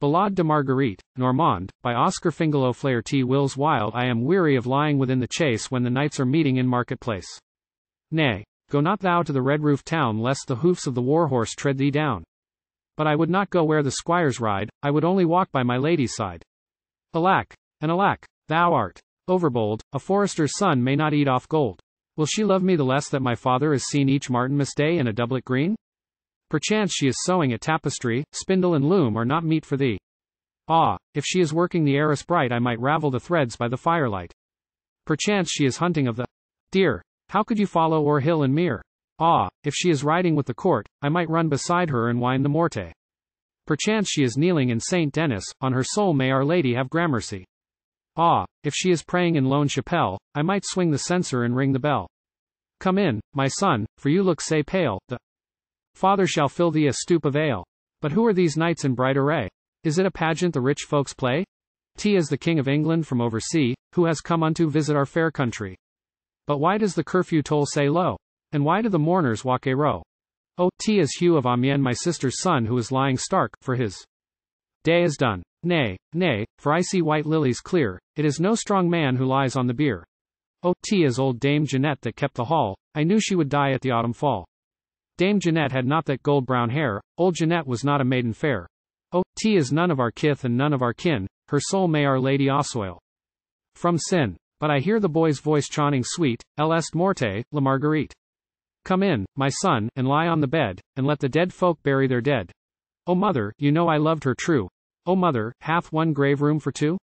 Ballade de Marguerite, Normande, by Oscar Fingal O'Flahertie Wills Wilde I am weary of lying within the chase when the knights are meeting in marketplace. Nay, go not thou to the red-roofed town lest the hoofs of the war-horse tread thee down. But I would not go where the squires ride, I would only walk by my lady's side. Alack, and alack, thou art overbold, a forester's son may not eat off gold. Will she love me the less that my father is seen each Martinmas day in a doublet green? Perchance she is sewing at tapestry, spindle and loom are not meet for thee. Ah, if she is working the arras bright I might ravel the threads by the firelight. Perchance she is hunting of the deer. How could you follow o'er hill and mere? Ah, if she is riding with the court, I might run beside her and wind the morte. Perchance she is kneeling in Saint Denys, on her soul may Our Lady have gramercy. Ah, if she is praying in lone chapelle, I might swing the censer and ring the bell. Come in, my son, for you look say pale, the Father shall fill thee a stoup of ale. But who are these knights in bright array? Is it a pageant the rich folks play? T is the King of England from oversea, who has come unto visit our fair country. But why does the curfew toll say low? And why do the mourners walk a row? Oh, T is Hugh of Amiens my sister's son who is lying stark, for his day is done. Nay, nay, for I see white lilies clear, it is no strong man who lies on the bier. Oh, T is old Dame Jeannette that kept the hall, I knew she would die at the autumn fall. Dame Jeannette had not that gold brown hair, old Jeannette was not a maiden fair. Oh, T is none of our kith and none of our kin, her soul may Our Lady assoil. From sin. But I hear the boy's voice chawning sweet, El est morte, la Marguerite. Come in, my son, and lie on the bed, and let the dead folk bury their dead. Oh mother, you know I loved her true. Oh mother, hath one grave room for two?